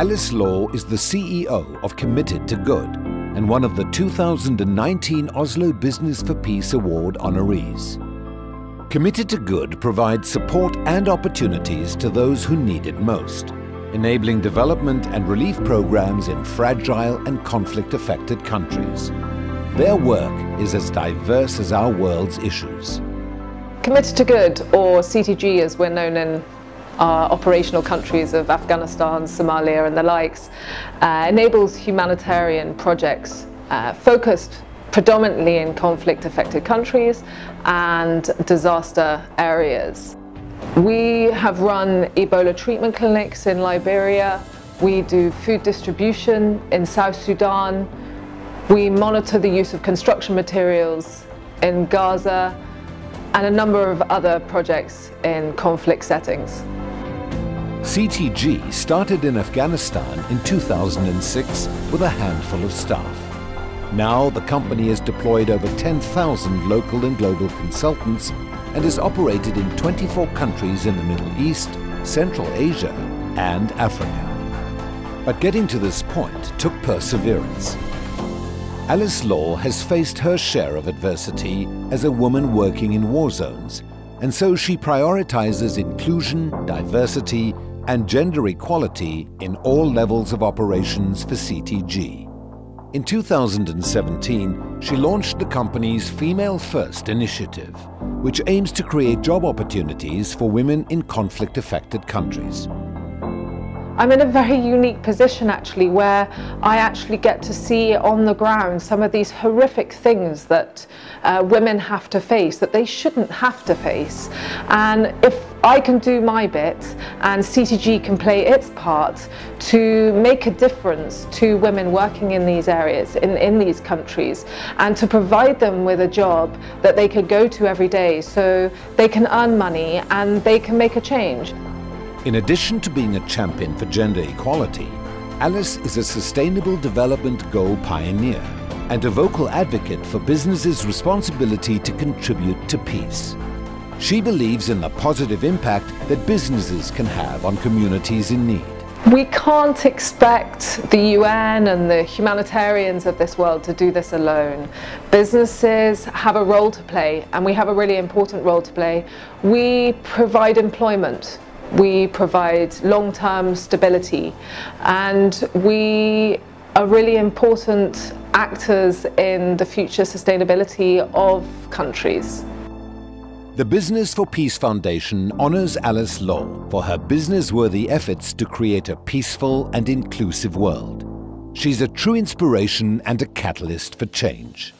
Alice Laugher is the CEO of Committed to Good and one of the 2019 Oslo Business for Peace Award honorees. Committed to Good provides support and opportunities to those who need it most, enabling development and relief programs in fragile and conflict-affected countries. Their work is as diverse as our world's issues. Committed to Good, or CTG as we're known in our operational countries of Afghanistan, Somalia and the likes, uh, enables humanitarian projects uh, focused predominantly in conflict affected countries and disaster areas. We have run Ebola treatment clinics in Liberia, we do food distribution in South Sudan, we monitor the use of construction materials in Gaza and a number of other projects in conflict settings. CTG started in Afghanistan in 2006 with a handful of staff. Now the company has deployed over 10,000 local and global consultants and is operated in 24 countries in the Middle East, Central Asia and Africa. But getting to this point took perseverance. Alice Laugher has faced her share of adversity as a woman working in war zones, and so she prioritizes inclusion, diversity and gender equality in all levels of operations for CTG. In 2017, she launched the company's Female First initiative, which aims to create job opportunities for women in conflict-affected countries. I'm in a very unique position actually where I actually get to see on the ground some of these horrific things that uh, women have to face that they shouldn't have to face and if I can do my bit and CTG can play its part to make a difference to women working in these areas, in, in these countries and to provide them with a job that they could go to every day so they can earn money and they can make a change. In addition to being a champion for gender equality, Alice is a sustainable development goal pioneer and a vocal advocate for businesses' responsibility to contribute to peace. She believes in the positive impact that businesses can have on communities in need. We can't expect the UN and the humanitarians of this world to do this alone. Businesses have a role to play and we have a really important role to play. We provide employment we provide long-term stability and we are really important actors in the future sustainability of countries. The Business for Peace Foundation honors Alice Laugher for her business-worthy efforts to create a peaceful and inclusive world. She's a true inspiration and a catalyst for change.